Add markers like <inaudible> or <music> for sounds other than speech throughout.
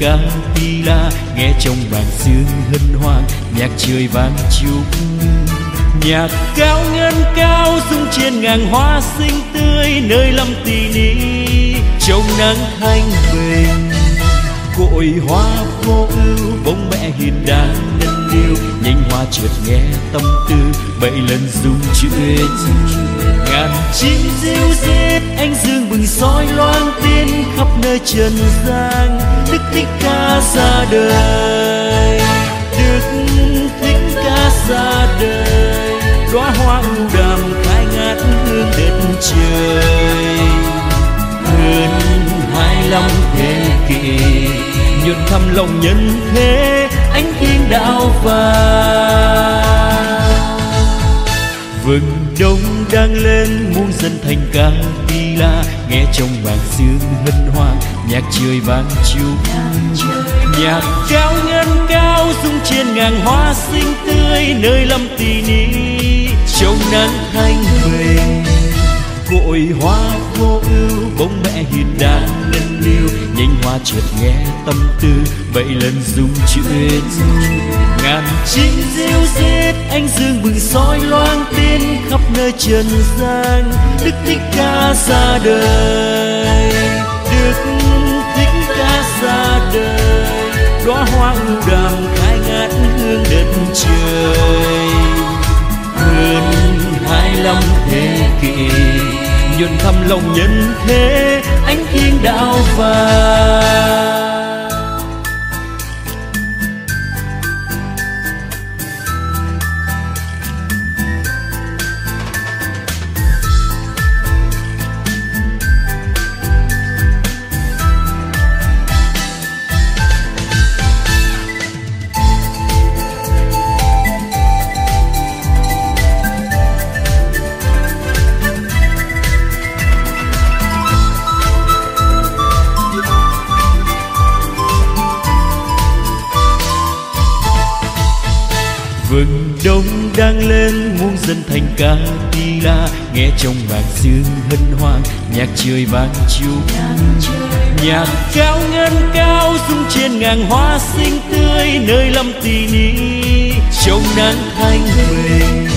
dân ca la nghe trong bàn sương hân hoan, nhạc trời vang chúc nhạc cao ngân cao rung trên ngàn hoa xinh tươi, nơi lâm tỳ ni trong nắng thanh bình, cội hoa vô ưu, bóng mẹ hiền đang nâng niu nhanh hoa chợt nghe tâm tư, bảy lần dung chuyện ngàn. Chim diêu diết anh dương bừng soi loan tiên khắp nơi trần gian. Đức thích ca ra đời, đức thích ca ra đời. Đóa hoa ưu đàm khai ngát hương đất trời. Hơn hai năm thế kỷ, nhuận thăm lòng nhân thế, ánh thiên đạo vàng. Vừng đông đang lên muôn dân thành ca đi la. Nghe trong màn sương hân hoan, nhạc trời vang chiều nhạc cao ngân cao, rung trên ngàn hoa xinh tươi, nơi lâm tỳ ni trong nắng thanh bình cội hoa vô ưu bông mẹ hiền đang nâng niu nhanh hoa chợt nghe tâm tư bảy lần dung chuyện ngàn chim diêu diết anh dương bừng soi loang tiên khắp nơi trần gian. Đức thích ca ra đời, đức thích ca ra đời, đóa hoa ưu đàm khai ngát hương đất trời. Hơn hai năm thế kỷ nhuận thăm lòng nhân thế ánh thiên đạo vàng đông đang lên muôn dân thành ca đi la. Nghe trong màn sương hân hoan nhạc trời vang chúc nhạc cao ngân cao dung trên ngàn hoa xinh tươi nơi lâm tỳ ni trong nắng thanh bình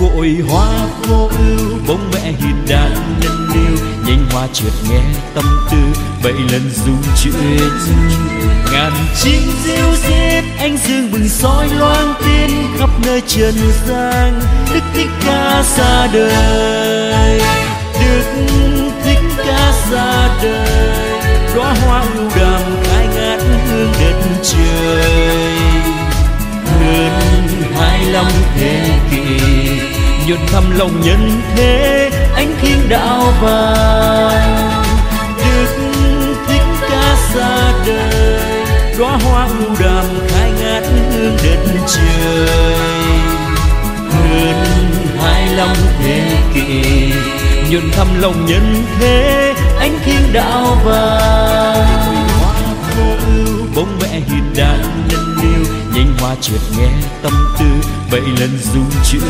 cội hoa vô ưu bông mẹ hiền đang nâng niu nhanh hoa chợt nghe tâm tư bảy lần dung chuyện ngàn chim diêu diết anh dương bừng soi loan tin khắp nơi trần gian. Đức thích ca ra đời. Đức thích ca ra đời. Đóa hoa ưu đàm khai ngát hương đất trời. Hơn hai lòng thế kỷ, nhuận thăm lòng nhân thế, ánh thiên đạo vàng. Đức thích ca ra đời. Đóa hoa ưu đàm khai ngát hương đất trời. Hơn hai lòng thế kỷ nhuận thăm lòng nhân thế, ánh thiên đạo vàng. Hoa khô ưu bông mẹ hiền đàn nhân liêu nhanh hoa trượt nghe tâm tư, bảy lần dung chuyện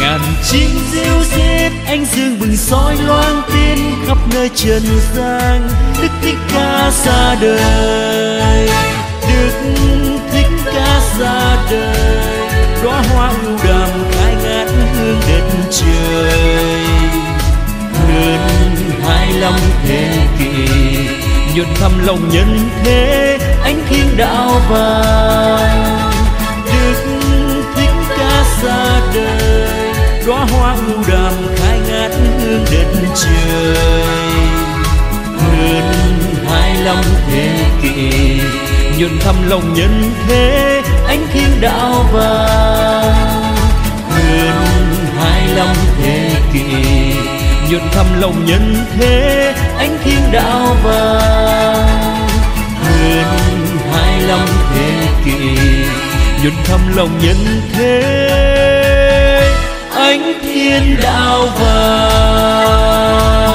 ngàn chim diêu diết anh dương bừng soi loan tin khắp nơi trần gian, đức thích ca ra đời đức thích ca ra đời, đóa hoa ưu đàm khai ngát hương đất trời. Hơn hai năm thế kỷ, nhuận thăm lòng nhân thế, ánh thiên đạo vàng. Đức thích ca ra đời, đóa hoa ưu nhuận thăm lòng nhân thế, ánh thiên đạo vàng. Hơn hai năm thế kỷ, nhuận thăm lòng nhân thế, ánh thiên đạo vàng. Hơn hai năm thế kỷ, nhuận thăm lòng nhân thế, ánh thiên đạo vàng.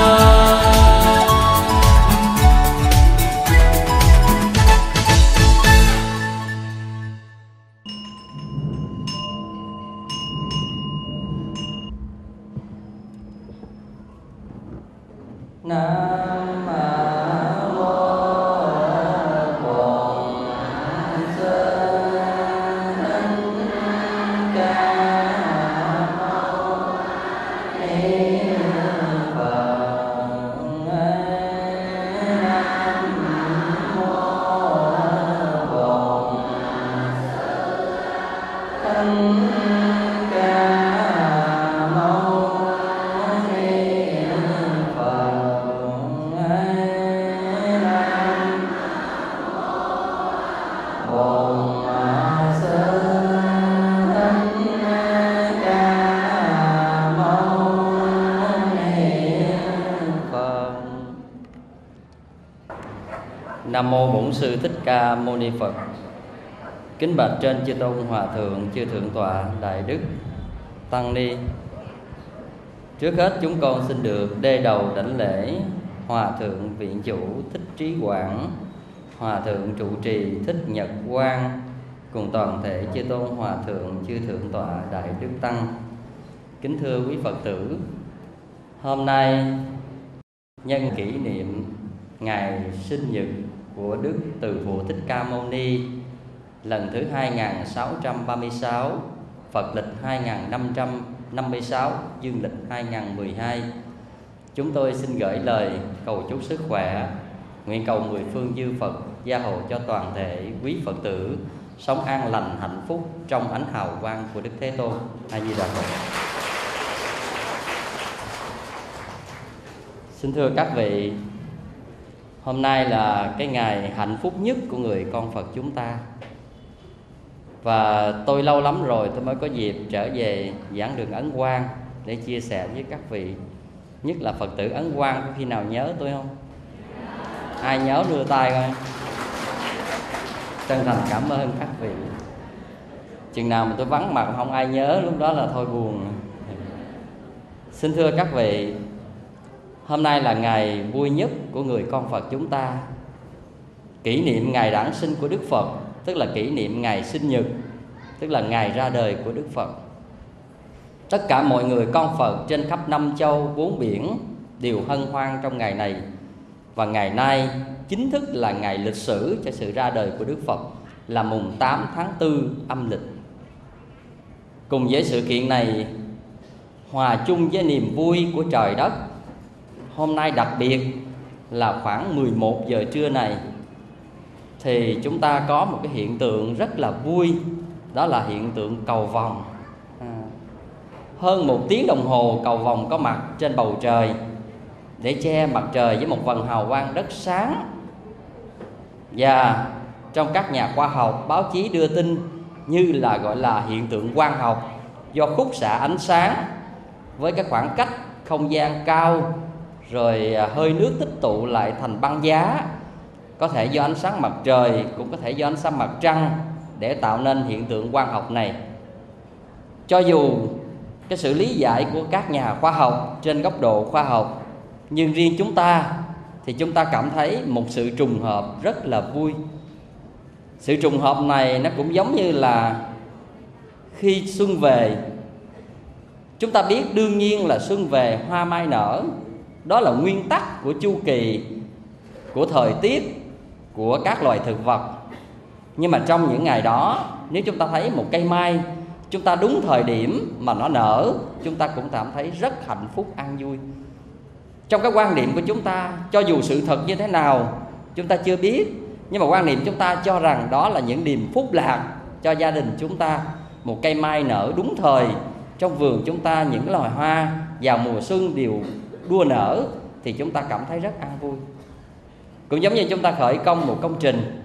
Nam mô Bổn sư Thích Ca Mâu Ni Phật. Kính bạch trên chư tôn hòa thượng, chư thượng tọa đại đức tăng ni. Trước hết chúng con xin được đê đầu đảnh lễ Hòa thượng viện chủ Thích Trí Quảng, Hòa thượng trụ trì Thích Nhật Quang cùng toàn thể chư tôn hòa thượng, chư thượng tọa đại đức tăng. Kính thưa quý Phật tử, hôm nay nhân kỷ niệm ngày sinh nhật của Đức Từ Phụ Thích Ca Mâu Ni, lần thứ 2636 Phật lịch 2556 Dương lịch 2012 Chúng tôi xin gửi lời cầu chúc sức khỏe, Nguyện cầu mười phương dư Phật gia hộ cho toàn thể quý Phật tử Sống an lành, hạnh phúc trong ánh hào quang của Đức Thế Tôn. A Di Đà Phật. Xin thưa các vị Hôm nay là cái ngày hạnh phúc nhất của người con Phật chúng ta. Và tôi lâu lắm rồi tôi mới có dịp trở về giảng đường Ấn Quang Để chia sẻ với các vị. Nhất là Phật tử Ấn Quang, có khi nào nhớ tôi không? Ai nhớ đưa tay coi. Chân thành cảm ơn các vị. Chừng nào mà tôi vắng mặt không ai nhớ, Lúc đó là thôi buồn. Xin thưa các vị Hôm nay là ngày vui nhất của người con Phật chúng ta. Kỷ niệm ngày đản sinh của Đức Phật, Tức là kỷ niệm ngày sinh nhật, Tức là ngày ra đời của Đức Phật. Tất cả mọi người con Phật trên khắp năm châu, bốn biển Đều hân hoan trong ngày này. Và ngày nay chính thức là ngày lịch sử cho sự ra đời của Đức Phật, Là mùng 8 tháng 4 âm lịch. Cùng với sự kiện này, Hòa chung với niềm vui của trời đất hôm nay đặc biệt là khoảng 11 giờ trưa này thì chúng ta có một cái hiện tượng rất là vui đó là hiện tượng cầu vòng. À, hơn một tiếng đồng hồ cầu vòng có mặt trên bầu trời để che mặt trời với một vầng hào quang rất sáng. Và trong các nhà khoa học báo chí đưa tin như là gọi là hiện tượng quang học do khúc xạ ánh sáng với cái khoảng cách không gian cao rồi à, hơi nước tích tụ lại thành băng giá. Có thể do ánh sáng mặt trời, cũng có thể do ánh sáng mặt trăng để tạo nên hiện tượng quang học này. Cho dù cái sự lý giải của các nhà khoa học trên góc độ khoa học, nhưng riêng chúng ta thì chúng ta cảm thấy một sự trùng hợp rất là vui. Sự trùng hợp này nó cũng giống như là khi xuân về. Chúng ta biết đương nhiên là xuân về, hoa mai nở đó là nguyên tắc của chu kỳ, của thời tiết, của các loài thực vật. Nhưng mà trong những ngày đó, nếu chúng ta thấy một cây mai, chúng ta đúng thời điểm mà nó nở, chúng ta cũng cảm thấy rất hạnh phúc, an vui. Trong cái quan niệm của chúng ta, cho dù sự thật như thế nào, chúng ta chưa biết. Nhưng mà quan niệm chúng ta cho rằng đó là những niềm phúc lạc cho gia đình chúng ta. Một cây mai nở đúng thời, trong vườn chúng ta những loài hoa vào mùa xuân đều đua nở thì chúng ta cảm thấy rất an vui. Cũng giống như chúng ta khởi công một công trình.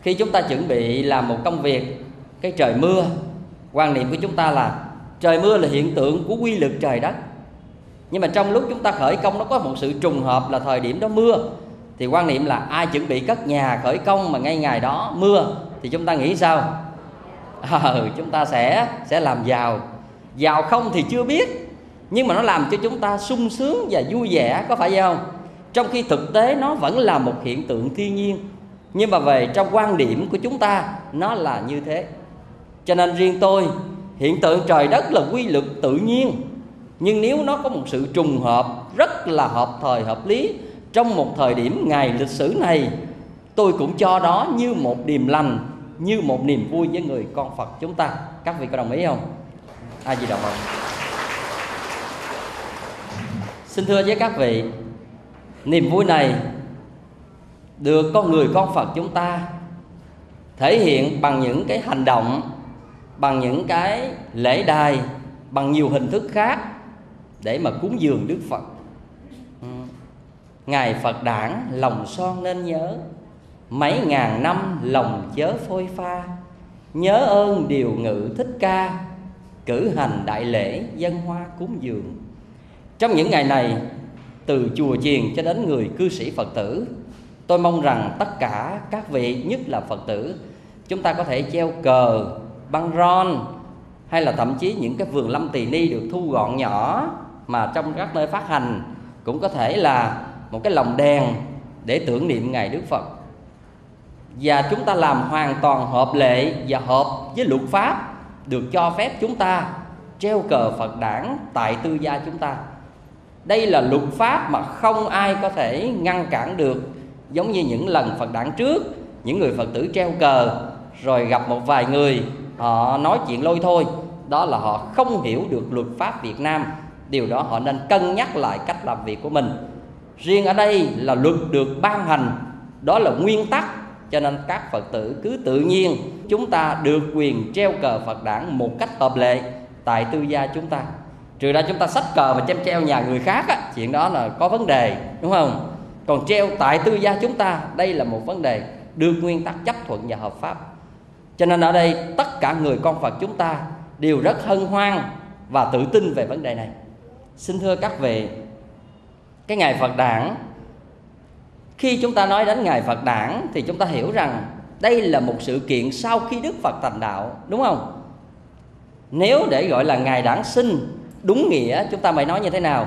Khi chúng ta chuẩn bị làm một công việc cái trời mưa quan niệm của chúng ta là trời mưa là hiện tượng của quy lực trời đất. Nhưng mà trong lúc chúng ta khởi công nó có một sự trùng hợp là thời điểm đó mưa. Thì quan niệm là ai chuẩn bị cất nhà khởi công mà ngay ngày đó mưa thì chúng ta nghĩ sao? À, <laughs> chúng ta sẽ sẽ làm giàu. Giàu không thì chưa biết nhưng mà nó làm cho chúng ta sung sướng và vui vẻ, có phải vậy không? Trong khi thực tế nó vẫn là một hiện tượng thiên nhiên, nhưng mà về trong quan điểm của chúng ta, nó là như thế. Cho nên riêng tôi, hiện tượng trời đất là quy luật tự nhiên, nhưng nếu nó có một sự trùng hợp, rất là hợp thời, hợp lý, trong một thời điểm ngày lịch sử này, tôi cũng cho đó như một điềm lành, như một niềm vui với người con phật chúng ta. Các vị có đồng ý không? A di đà phật xin thưa với các vị, niềm vui này được con người con phật chúng ta thể hiện bằng những cái hành động, bằng những cái lễ đài, bằng nhiều hình thức khác để mà cúng dường đức phật. Ừ. Ngài phật đản, lòng son nên nhớ. Mấy ngàn năm lòng chớ phôi pha. Nhớ ơn điều ngự thích ca, cử hành đại lễ dân hoa cúng dường trong những ngày này, từ chùa chiền cho đến người cư sĩ phật tử, tôi mong rằng tất cả các vị, nhất là phật tử, chúng ta có thể treo cờ, băng ron, hay là thậm chí những cái vườn lâm tỳ ni được thu gọn nhỏ mà trong các nơi phát hành, cũng có thể là một cái lồng đèn để tưởng niệm ngày Đức Phật. Và chúng ta làm hoàn toàn hợp lệ và hợp với luật pháp được cho phép chúng ta treo cờ Phật đảng tại tư gia chúng ta đây là luật pháp mà không ai có thể ngăn cản được. Giống như những lần Phật Đản trước, những người Phật tử treo cờ, rồi gặp một vài người, họ nói chuyện lôi thôi. Đó là họ không hiểu được luật pháp Việt Nam. Điều đó họ nên cân nhắc lại cách làm việc của mình. Riêng ở đây là luật được ban hành. Đó là nguyên tắc, cho nên các phật tử cứ tự nhiên chúng ta được quyền treo cờ phật đảng một cách hợp lệ tại tư gia chúng ta trừ ra chúng ta sách cờ mà chém treo nhà người khác á, chuyện đó là có vấn đề đúng không? Còn treo tại tư gia chúng ta đây là một vấn đề được nguyên tắc chấp thuận và hợp pháp. Cho nên ở đây tất cả người con phật chúng ta đều rất hân hoan và tự tin về vấn đề này. Xin thưa các vị cái ngày phật đản khi chúng ta nói đến ngày phật đản thì chúng ta hiểu rằng đây là một sự kiện sau khi đức phật thành đạo đúng không? Nếu để gọi là ngày đản sinh đúng nghĩa chúng ta phải nói như thế nào?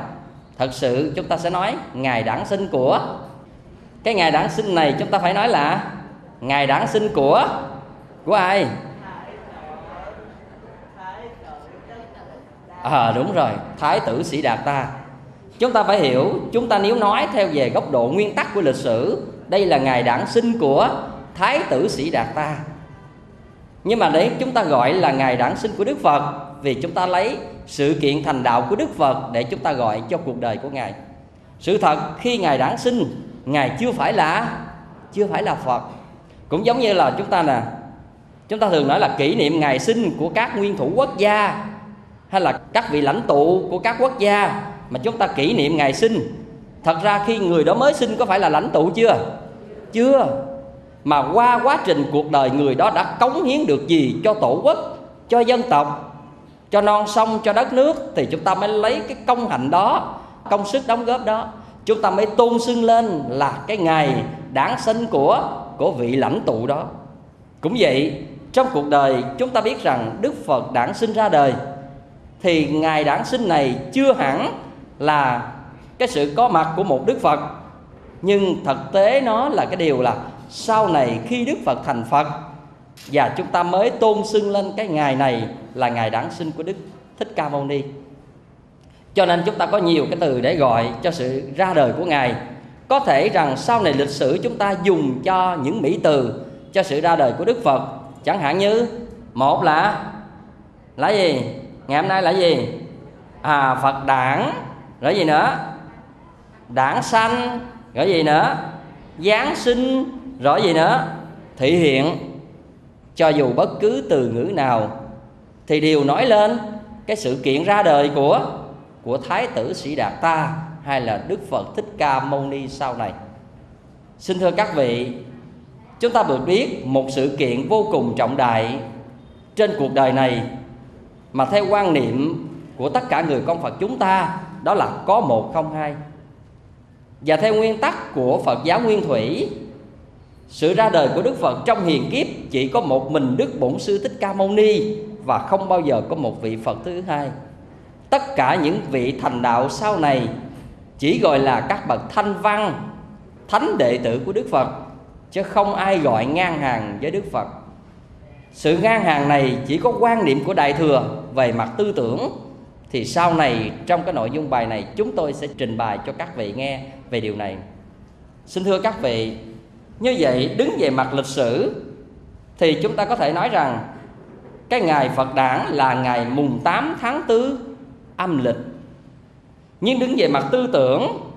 Thật sự chúng ta sẽ nói ngày đản sinh của cái ngày đản sinh này chúng ta phải nói là ngày đản sinh của của ai? À đúng rồi, thái tử sĩ đạt ta. Chúng ta phải hiểu, chúng ta nếu nói theo về góc độ nguyên tắc của lịch sử, đây là ngày đản sinh của thái tử sĩ đạt ta. Nhưng mà đấy, chúng ta gọi là ngày đản sinh của đức phật, vì chúng ta lấy sự kiện thành đạo của đức phật để chúng ta gọi cho cuộc đời của ngài. Sự thật, khi ngài đản sinh, ngài chưa phải là, chưa phải là phật. Cũng giống như là chúng ta nè, chúng ta thường nói là kỷ niệm ngày sinh của các nguyên thủ quốc gia hay là các vị lãnh tụ của các quốc gia mà chúng ta kỷ niệm ngày sinh. Thật ra khi người đó mới sinh có phải là lãnh tụ chưa? Chưa. Mà qua quá trình cuộc đời người đó đã cống hiến được gì cho tổ quốc, cho dân tộc cho non sông, cho đất nước, thì chúng ta mới lấy cái công hạnh đó, công sức đóng góp đó. Chúng ta mới tôn xưng lên là cái ngày đản sinh của của vị lãnh tụ đó. Cũng vậy, trong cuộc đời, chúng ta biết rằng đức phật đản sinh ra đời, thì ngày đản sinh này chưa hẳn là cái sự có mặt của một đức phật. Nhưng thực tế nó là cái điều là sau này khi đức phật thành phật và chúng ta mới tôn xưng lên cái ngày này là ngày đản sinh của đức thích ca mâu ni. Cho nên chúng ta có nhiều cái từ để gọi cho sự ra đời của ngài. Có thể rằng sau này lịch sử chúng ta dùng cho những mỹ từ cho sự ra đời của đức phật. Chẳng hạn như, một là là gì? Ngày hôm nay là gì? À phật đản, rồi gì nữa? Đản sanh, rồi gì nữa? Giáng sinh, rồi gì nữa? Thị hiện cho dù bất cứ từ ngữ nào, thì đều nói lên cái sự kiện ra đời của của thái tử sĩ đạt ta hay là đức phật thích ca mâu ni sau này. Xin thưa các vị, chúng ta được biết một sự kiện vô cùng trọng đại trên cuộc đời này, mà theo quan niệm của tất cả người con Phật chúng ta, đó là có một không hai. Và theo nguyên tắc của Phật giáo Nguyên Thủy sự ra đời của Đức Phật trong hiền kiếp chỉ có một mình Đức Bổn Sư Thích Ca Mâu Ni và không bao giờ có một vị Phật thứ hai. Tất cả những vị thành đạo sau này chỉ gọi là các bậc thanh văn, thánh đệ tử của Đức Phật chứ không ai gọi ngang hàng với Đức Phật. Sự ngang hàng này chỉ có quan niệm của Đại thừa về mặt tư tưởng thì sau này trong cái nội dung bài này chúng tôi sẽ trình bày cho các vị nghe về điều này. Xin thưa các vị, như vậy, đứng về mặt lịch sử, thì chúng ta có thể nói rằng cái ngày Phật đản là ngày mùng 8 tháng 4 âm lịch. Nhưng đứng về mặt tư tưởng,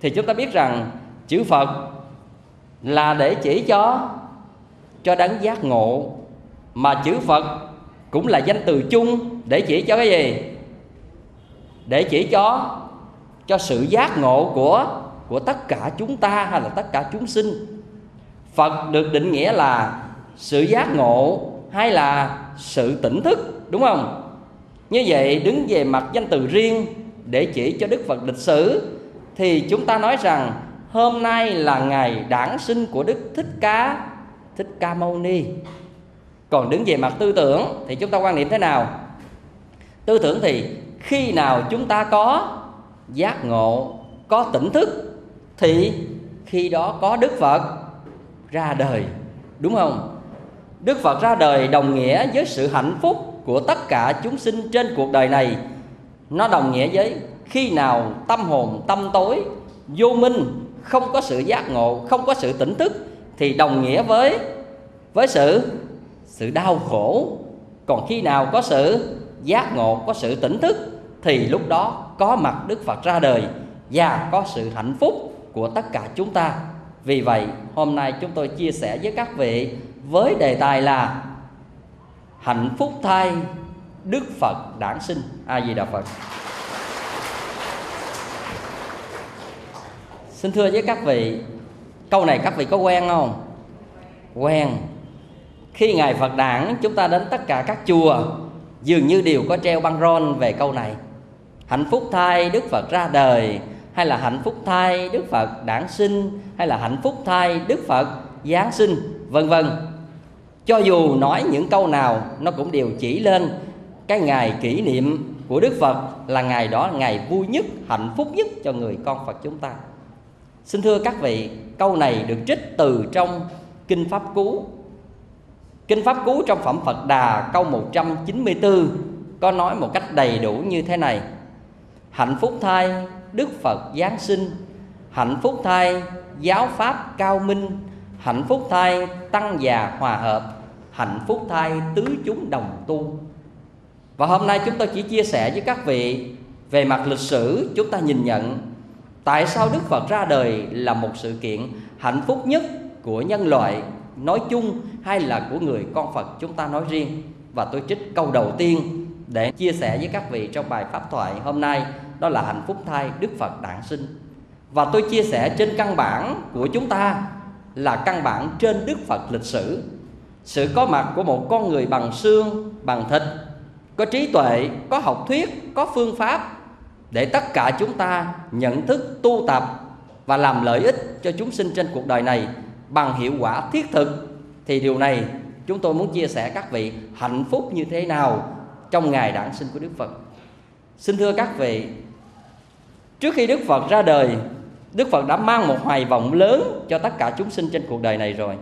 thì chúng ta biết rằng chữ Phật là để chỉ cho cho đấng giác ngộ mà chữ Phật cũng là danh từ chung để chỉ cho cái gì? Để chỉ cho cho sự giác ngộ của của tất cả chúng ta hay là tất cả chúng sinh phật được định nghĩa là sự giác ngộ hay là sự tỉnh thức, đúng không? Như vậy, đứng về mặt danh từ riêng để chỉ cho đức phật lịch sử, thì chúng ta nói rằng hôm nay là ngày đản sinh của đức thích ca thích ca mâu ni. Còn đứng về mặt tư tưởng thì chúng ta quan niệm thế nào? Tư tưởng thì khi nào chúng ta có giác ngộ, có tỉnh thức thì khi đó có đức phật ra đời, đúng không? Đức phật ra đời đồng nghĩa với sự hạnh phúc của tất cả chúng sinh trên cuộc đời này. Nó đồng nghĩa với khi nào tâm hồn, tâm tối, vô minh, không có sự giác ngộ, không có sự tỉnh thức thì đồng nghĩa với với sự sự đau khổ. Còn khi nào có sự giác ngộ, có sự tỉnh thức thì lúc đó có mặt đức phật ra đời và có sự hạnh phúc của tất cả chúng ta vì vậy, hôm nay chúng tôi chia sẻ với các vị với đề tài là hạnh phúc thai đức phật đản sinh. A di đà phật. Xin thưa với các vị, câu này các vị có quen không? Quen. Khi ngài phật đản, chúng ta đến tất cả các chùa, dường như đều có treo băng rôn về câu này. Hạnh phúc thai đức phật ra đời hay là hạnh phúc thai đức phật đản sinh, hay là hạnh phúc thai đức phật giáng sinh, vân vân. Cho dù nói những câu nào, nó cũng đều chỉ lên cái ngày kỷ niệm của đức phật là ngày đó là ngày vui nhất, hạnh phúc nhất cho người con phật chúng ta. Xin thưa các vị, câu này được trích từ trong kinh pháp cú. Kinh pháp cú trong phẩm phật đà câu 194 có nói một cách đầy đủ như thế này hạnh phúc thai đức phật giáng sinh. Hạnh phúc thai giáo pháp cao minh. Hạnh phúc thai tăng già hòa hợp. Hạnh phúc thai tứ chúng đồng tu. Và hôm nay chúng tôi chỉ chia sẻ với các vị về mặt lịch sử chúng ta nhìn nhận. Tại sao đức phật ra đời là một sự kiện hạnh phúc nhất của nhân loại nói chung hay là của người con phật chúng ta nói riêng? Và tôi trích câu đầu tiên để chia sẻ với các vị trong bài pháp thoại hôm nay, đó là hạnh phúc thai đức phật đản sinh. Và tôi chia sẻ trên căn bản của chúng ta là căn bản trên đức phật lịch sử. Sự có mặt của một con người bằng xương, bằng thịt, có trí tuệ, có học thuyết, có phương pháp để tất cả chúng ta nhận thức, tu tập và làm lợi ích cho chúng sinh trên cuộc đời này bằng hiệu quả thiết thực, thì điều này chúng tôi muốn chia sẻ các vị hạnh phúc như thế nào trong ngày đản sinh của Đức Phật. Xin thưa các vị, trước khi Đức Phật ra đời, Đức Phật đã mang một hoài vọng lớn cho tất cả chúng sinh trên cuộc đời này rồi.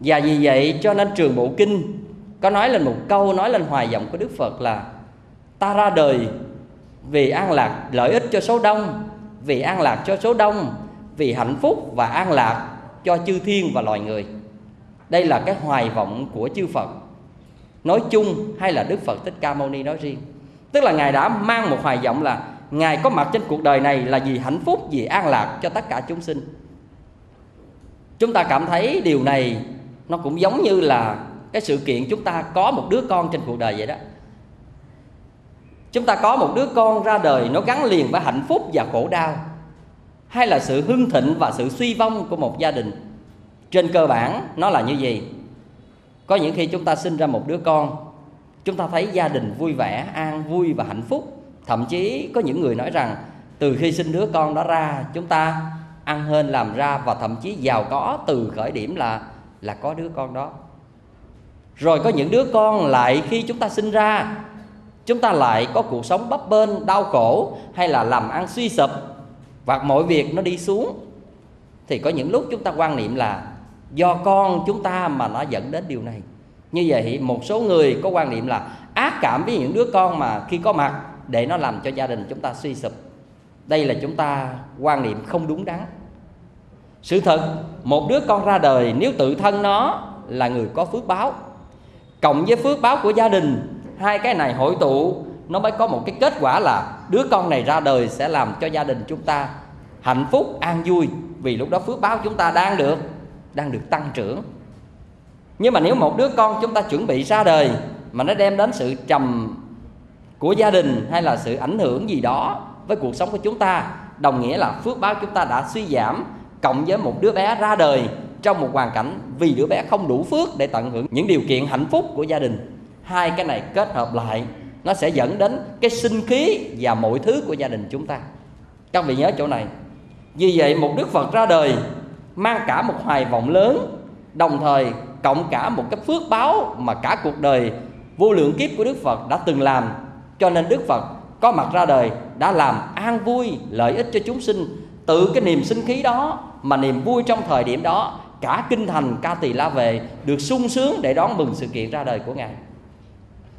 Và vì vậy cho nên trường bộ kinh có nói lên một câu nói lên hoài vọng của Đức Phật là ta ra đời vì an lạc lợi ích cho số đông, vì an lạc cho số đông, vì hạnh phúc và an lạc cho chư thiên và loài người. Đây là cái hoài vọng của chư Phật nói chung hay là Đức Phật Thích Ca Mâu Ni nói riêng. Tức là Ngài đã mang một hoài vọng là Ngài có mặt trên cuộc đời này là vì hạnh phúc, vì an lạc cho tất cả chúng sinh. Chúng ta cảm thấy điều này nó cũng giống như là cái sự kiện chúng ta có một đứa con trên cuộc đời vậy đó. Chúng ta có một đứa con ra đời nó gắn liền với hạnh phúc và khổ đau hay là sự hưng thịnh và sự suy vong của một gia đình. Trên cơ bản nó là như gì? Có những khi chúng ta sinh ra một đứa con, chúng ta thấy gia đình vui vẻ, an vui và hạnh phúc. Thậm chí có những người nói rằng, từ khi sinh đứa con đó ra, chúng ta ăn hên làm ra và thậm chí giàu có từ khởi điểm là là có đứa con đó. Rồi có những đứa con lại khi chúng ta sinh ra, chúng ta lại có cuộc sống bấp bênh, đau khổ hay là làm ăn suy sụp và mọi việc nó đi xuống. Thì có những lúc chúng ta quan niệm là do con chúng ta mà nó dẫn đến điều này. Như vậy, một số người có quan niệm là ác cảm với những đứa con mà khi có mặt để nó làm cho gia đình chúng ta suy sụp. Đây là chúng ta quan niệm không đúng đắn. Sự thật, một đứa con ra đời nếu tự thân nó là người có phước báo, cộng với phước báo của gia đình, hai cái này hội tụ, nó mới có một cái kết quả là đứa con này ra đời sẽ làm cho gia đình chúng ta hạnh phúc, an vui vì lúc đó phước báo chúng ta đang được đang được tăng trưởng. Nhưng mà nếu một đứa con chúng ta chuẩn bị ra đời mà nó đem đến sự trầm của gia đình hay là sự ảnh hưởng gì đó với cuộc sống của chúng ta, đồng nghĩa là phước báo chúng ta đã suy giảm cộng với một đứa bé ra đời trong một hoàn cảnh vì đứa bé không đủ phước để tận hưởng những điều kiện hạnh phúc của gia đình, hai cái này kết hợp lại, nó sẽ dẫn đến cái sinh khí và mọi thứ của gia đình chúng ta. Các vị nhớ chỗ này. Vì vậy, một đức phật ra đời mang cả một hoài vọng lớn, đồng thời cộng cả một cái phước báo mà cả cuộc đời vô lượng kiếp của đức phật đã từng làm. Cho nên đức phật có mặt ra đời đã làm an vui, lợi ích cho chúng sinh tự cái niềm sinh khí đó, mà niềm vui trong thời điểm đó, cả kinh thành ca tỳ la về được sung sướng để đón mừng sự kiện ra đời của ngài.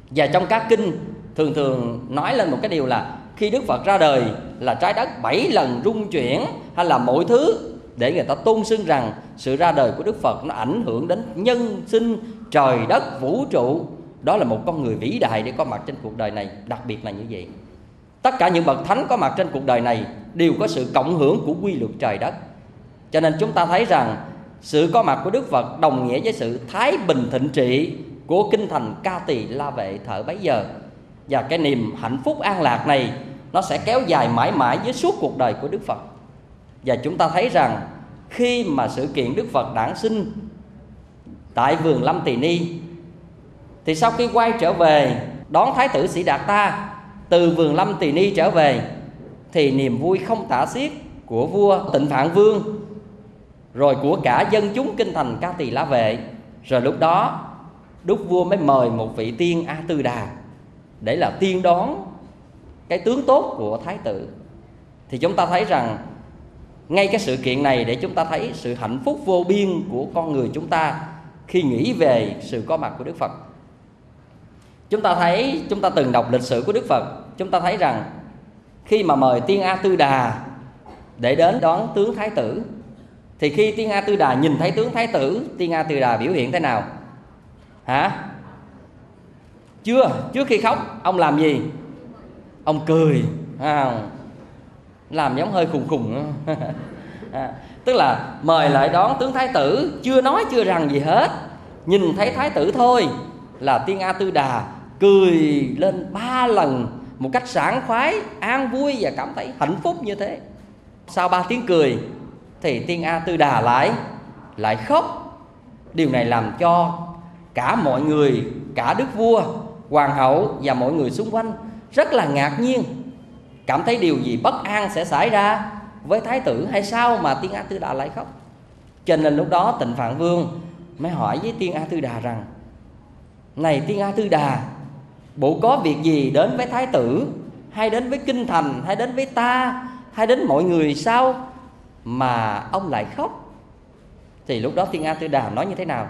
Và trong các kinh, thường thường nói lên một cái điều là khi Đức Phật ra đời là trái đất bảy lần rung chuyển hay là mọi thứ để người ta tôn xưng rằng sự ra đời của Đức Phật nó ảnh hưởng đến nhân sinh, trời đất, vũ trụ. Đó là một con người vĩ đại để có mặt trên cuộc đời này, đặc biệt là như vậy. Tất cả những bậc thánh có mặt trên cuộc đời này đều có sự cộng hưởng của quy luật trời đất. Cho nên chúng ta thấy rằng sự có mặt của Đức Phật đồng nghĩa với sự thái bình thịnh trị của kinh thành ca tỳ la vệ thở bấy giờ. Và cái niềm hạnh phúc an lạc này nó sẽ kéo dài mãi mãi với suốt cuộc đời của Đức Phật và chúng ta thấy rằng khi mà sự kiện Đức Phật đản sinh tại vườn Lâm Tỳ Ni, thì sau khi quay trở về đón Thái tử Sĩ Đạt Ta từ vườn Lâm Tỳ Ni trở về, thì niềm vui không tả xiết của vua Tịnh Phạn Vương, rồi của cả dân chúng kinh thành Ca Tỳ La Vệ. Rồi lúc đó, Đức vua mới mời một vị tiên A Tư Đà để là tiên đón cái tướng tốt của thái tử. Thì chúng ta thấy rằng ngay cái sự kiện này để chúng ta thấy sự hạnh phúc vô biên của con người chúng ta khi nghĩ về sự có mặt của Đức Phật. Chúng ta thấy chúng ta từng đọc lịch sử của Đức Phật, chúng ta thấy rằng khi mà mời Tiên A Tư Đà để đến đón tướng thái tử thì khi Tiên A Tư Đà nhìn thấy tướng thái tử, Tiên A Tư Đà biểu hiện thế nào? Hả? chưa trước khi khóc ông làm gì ông cười à, làm giống hơi khùng khùng. <laughs> À, tức là mời lại đón tướng thái tử chưa nói chưa rằng gì hết. Nhìn thấy thái tử thôi là tiên a tư đà cười lên ba lần một cách sảng khoái an vui và cảm thấy hạnh phúc như thế. Sau ba tiếng cười thì tiên a tư đà lại lại khóc. Điều này làm cho cả mọi người cả đức vua hoàng hậu và mọi người xung quanh rất là ngạc nhiên cảm thấy điều gì bất an sẽ xảy ra? Với thái tử hay sao mà tiên a tư đà lại khóc? Cho nên lúc đó tịnh phạn vương mới hỏi với tiên a tư đà rằng, này tiên a tư đà, bộ có việc gì đến với thái tử? Hay đến với kinh thành? Hay đến với ta? Hay đến mọi người sao mà ông lại khóc? Thì lúc đó tiên a tư đà nói như thế nào?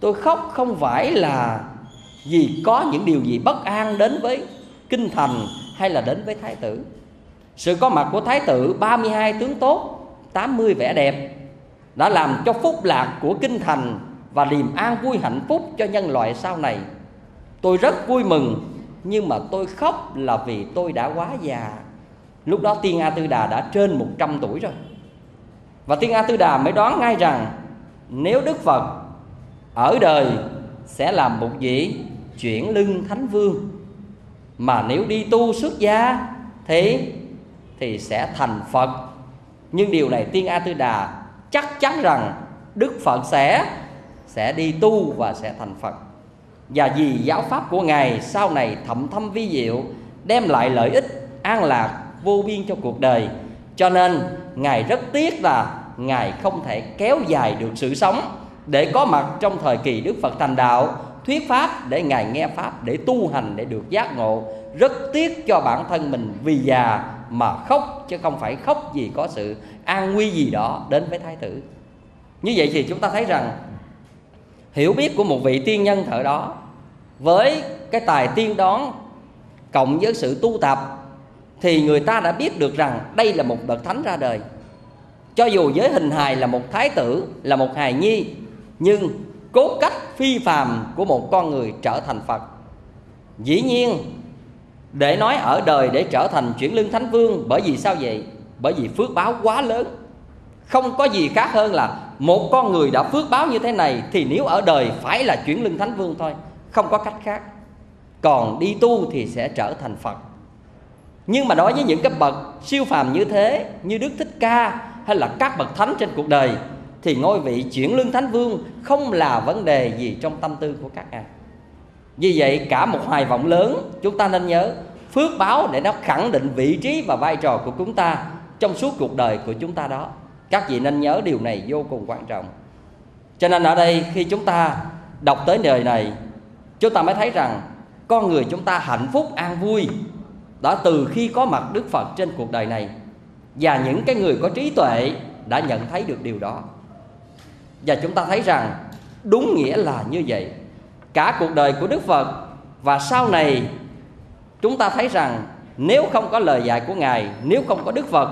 Tôi khóc không phải là vì có những điều gì bất an đến với kinh thành hay là đến với thái tử? Sự có mặt của thái tử 32 tướng tốt 80 vẻ đẹp, đã làm cho phúc lạc của kinh thành và niềm an vui hạnh phúc cho nhân loại sau này. Tôi rất vui mừng, nhưng mà tôi khóc là vì tôi đã quá già. Lúc đó tiên a tư đà đã trên 100 tuổi rồi. Và tiên a tư đà mới đoán ngay rằng, nếu đức phật ở đời sẽ làm một vị chuyển lưng thánh vương mà nếu đi tu xuất gia thì thì sẽ thành phật. Nhưng điều này tiên a tư đà chắc chắn rằng đức phật sẽ sẽ đi tu và sẽ thành phật. Và vì giáo pháp của ngài sau này thậm thâm vi diệu, đem lại lợi ích an lạc vô biên cho cuộc đời, cho nên ngài rất tiếc là ngài không thể kéo dài được sự sống để có mặt trong thời kỳ đức phật thành đạo thuyết pháp để ngài nghe pháp, để tu hành, để được giác ngộ. Rất tiếc cho bản thân mình vì già mà khóc, chứ không phải khóc vì có sự an nguy gì đó đến với thái tử. Như vậy thì chúng ta thấy rằng, hiểu biết của một vị tiên nhân thợ đó với cái tài tiên đón cộng với sự tu tập thì người ta đã biết được rằng đây là một bậc thánh ra đời. Cho dù với hình hài là một thái tử, là một hài nhi, nhưng cốt cách phi phàm của một con người trở thành phật. Dĩ nhiên, để nói ở đời để trở thành chuyển lưng thánh vương, bởi vì sao vậy? Bởi vì phước báo quá lớn. Không có gì khác hơn là một con người đã phước báo như thế này thì nếu ở đời phải là chuyển lưng thánh vương thôi, không có cách khác. Còn đi tu thì sẽ trở thành phật. Nhưng mà đối với những cái bậc siêu phàm như thế, như đức thích ca hay là các bậc thánh trên cuộc đời thì ngôi vị chuyển lương thánh vương không là vấn đề gì trong tâm tư của các ngài vì vậy, cả một hoài vọng lớn, chúng ta nên nhớ, phước báo để nó khẳng định vị trí và vai trò của chúng ta trong suốt cuộc đời của chúng ta đó. Các vị nên nhớ điều này vô cùng quan trọng. Cho nên ở đây, khi chúng ta đọc tới đời này, chúng ta mới thấy rằng con người chúng ta hạnh phúc, an vui, đã từ khi có mặt đức phật trên cuộc đời này. Và những cái người có trí tuệ đã nhận thấy được điều đó và chúng ta thấy rằng đúng nghĩa là như vậy. Cả cuộc đời của đức phật và sau này, chúng ta thấy rằng nếu không có lời dạy của ngài, nếu không có đức phật,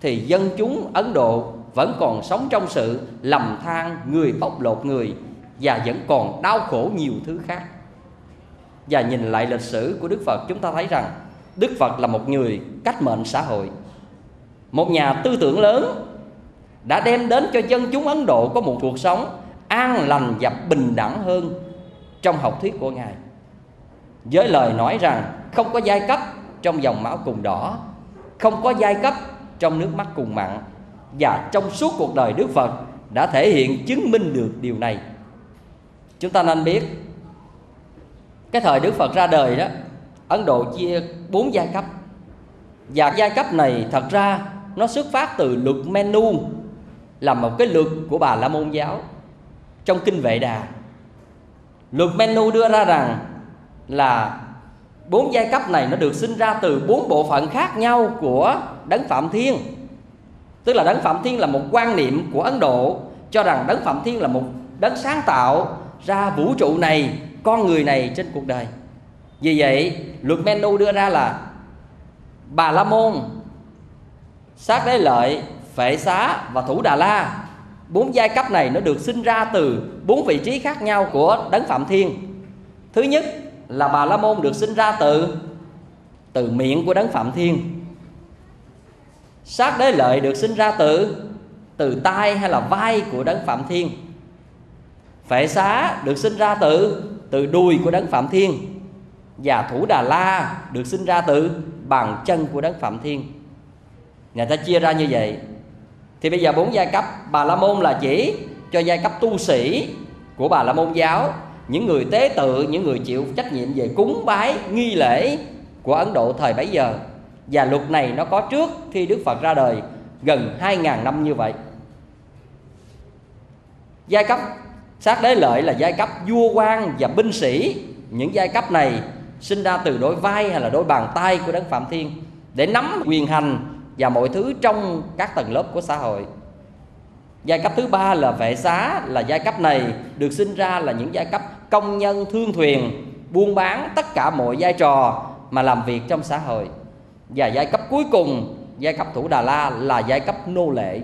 thì dân chúng, ấn độ vẫn còn sống trong sự lầm than, người bóc lột người và vẫn còn đau khổ nhiều thứ khác. Và nhìn lại lịch sử của đức phật, chúng ta thấy rằng đức phật là một người cách mệnh xã hội, một nhà tư tưởng lớn đã đem đến cho dân chúng ấn độ có một cuộc sống an lành và bình đẳng hơn trong học thuyết của ngài với lời nói rằng không có giai cấp trong dòng máu cùng đỏ không có giai cấp trong nước mắt cùng mặn và trong suốt cuộc đời Đức Phật đã thể hiện chứng minh được điều này. Chúng ta nên biết cái thời Đức Phật ra đời đó, Ấn Độ chia bốn giai cấp. Và giai cấp này thật ra nó xuất phát từ luật Menu là một cái luật của Bà La Môn giáo trong kinh Vệ Đà. Luật Menu đưa ra rằng là bốn giai cấp này nó được sinh ra từ bốn bộ phận khác nhau của đấng Phạm Thiên tức là đấng phạm thiên là một quan niệm của ấn độ, cho rằng đấng phạm thiên là một đấng sáng tạo ra vũ trụ này, con người này trên cuộc đời vì vậy, luật menu đưa ra là bà la môn sát đế lợi phệ xá và thủ đà la. Bốn giai cấp này nó được sinh ra từ bốn vị trí khác nhau của đấng phạm thiên. Thứ nhất là bà la môn được sinh ra từ từ miệng của đấng phạm thiên. Sát đế lợi được sinh ra từ từ tay hay là vai của đấng phạm thiên. Phệ xá được sinh ra từ từ đùi của đấng phạm thiên. Và thủ đà la được sinh ra từ bàn chân của đấng phạm thiên. Người ta chia ra như vậy thì bây giờ bốn giai cấp, bà la môn là chỉ cho giai cấp tu sĩ của bà la môn giáo. Những người tế tự, những người chịu trách nhiệm về cúng bái, nghi lễ của ấn độ thời bấy giờ. Và luật này nó có trước khi Đức Phật ra đời gần 2.000 năm như vậy. Giai cấp sát đế lợi là giai cấp vua quan và binh sĩ. Những giai cấp này sinh ra từ đôi vai hay là đôi bàn tay của Đấng Phạm Thiên Để nắm quyền hành và mọi thứ trong các tầng lớp của xã hội. Giai cấp thứ ba là vệ xá, là giai cấp này được sinh ra là những giai cấp công nhân thương thuyền, buôn bán tất cả mọi vai trò mà làm việc trong xã hội. Và giai cấp cuối cùng, giai cấp thủ đà la là giai cấp nô lệ.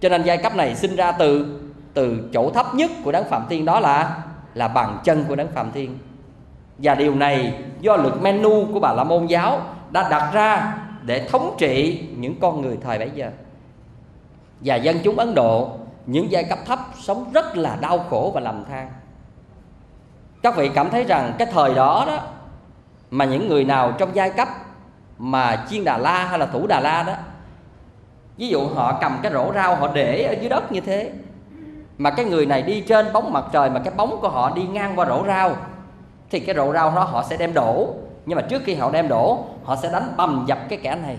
Cho nên giai cấp này sinh ra từ từ chỗ thấp nhất của đấng phạm thiên, đó là là bàn chân của đấng phạm thiên. Và điều này do luật menu của bà la môn giáo đã đặt ra để thống trị những con người thời bấy giờ. Và dân chúng ấn độ, những giai cấp thấp sống rất là đau khổ và lầm than. Các vị cảm thấy rằng cái thời đó đó, mà những người nào trong giai cấp mà chiên đà la hay là thủ đà la đó, ví dụ họ cầm cái rổ rau họ để ở dưới đất như thế, mà cái người này đi trên bóng mặt trời mà cái bóng của họ đi ngang qua rổ rau, thì cái rổ rau đó họ sẽ đem đổ nhưng mà trước khi họ đem đổ họ sẽ đánh bầm dập cái kẻ này.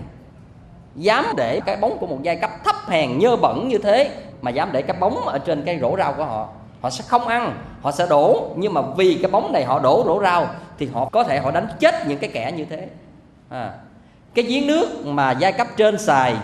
Dám để cái bóng của một giai cấp thấp hèn nhơ bẩn như thế mà dám để cái bóng ở trên cái rổ rau của họ họ sẽ không ăn họ sẽ đổ. Nhưng mà vì cái bóng này họ đổ rổ rau thì họ có thể họ đánh chết những cái kẻ như thế. À, cái giếng nước mà giai cấp trên xài